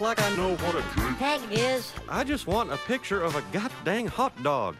Like I know what a drink? peg is. I just want a picture of a goddamn hot dog.